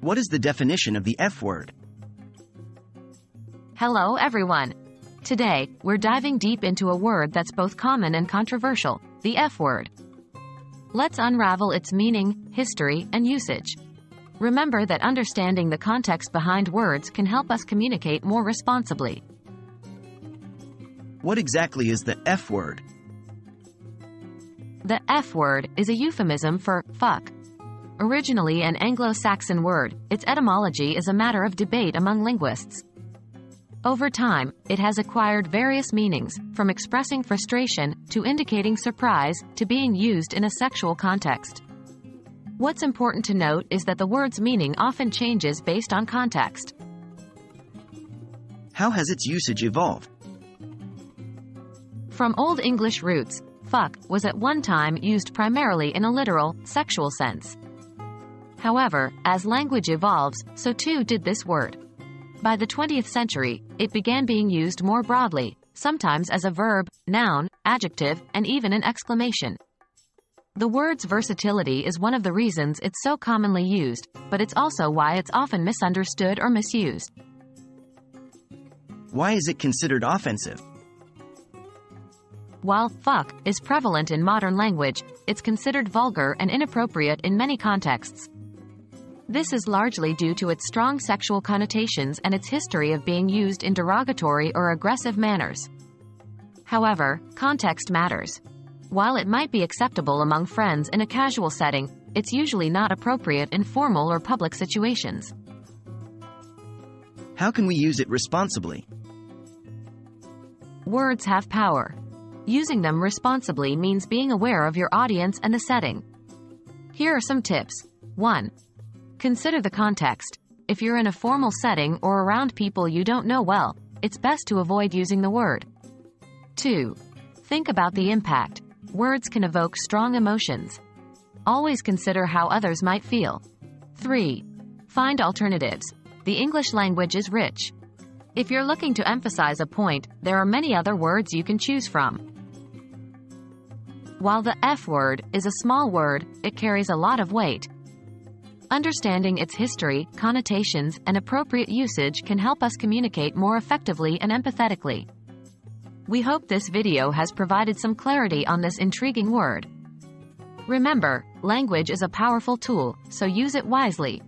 What is the definition of the F word? Hello everyone. Today, we're diving deep into a word that's both common and controversial, the F word. Let's unravel its meaning, history, and usage. Remember that understanding the context behind words can help us communicate more responsibly. What exactly is the F word? The F word is a euphemism for fuck. Originally an Anglo-Saxon word, its etymology is a matter of debate among linguists. Over time, it has acquired various meanings, from expressing frustration, to indicating surprise, to being used in a sexual context. What's important to note is that the word's meaning often changes based on context. How has its usage evolved? From Old English roots, fuck was at one time used primarily in a literal, sexual sense. However, as language evolves, so too did this word. By the 20th century, it began being used more broadly, sometimes as a verb, noun, adjective, and even an exclamation. The word's versatility is one of the reasons it's so commonly used, but it's also why it's often misunderstood or misused. Why is it considered offensive? While fuck is prevalent in modern language, it's considered vulgar and inappropriate in many contexts. This is largely due to its strong sexual connotations and its history of being used in derogatory or aggressive manners. However, context matters. While it might be acceptable among friends in a casual setting, it's usually not appropriate in formal or public situations. How can we use it responsibly? Words have power. Using them responsibly means being aware of your audience and the setting. Here are some tips. 1. Consider the context. If you're in a formal setting or around people you don't know well, it's best to avoid using the word. 2. Think about the impact. Words can evoke strong emotions. Always consider how others might feel. 3. Find alternatives. The English language is rich. If you're looking to emphasize a point, there are many other words you can choose from. While the F word is a small word, it carries a lot of weight. Understanding its history, connotations, and appropriate usage can help us communicate more effectively and empathetically. We hope this video has provided some clarity on this intriguing word. Remember, language is a powerful tool, so use it wisely.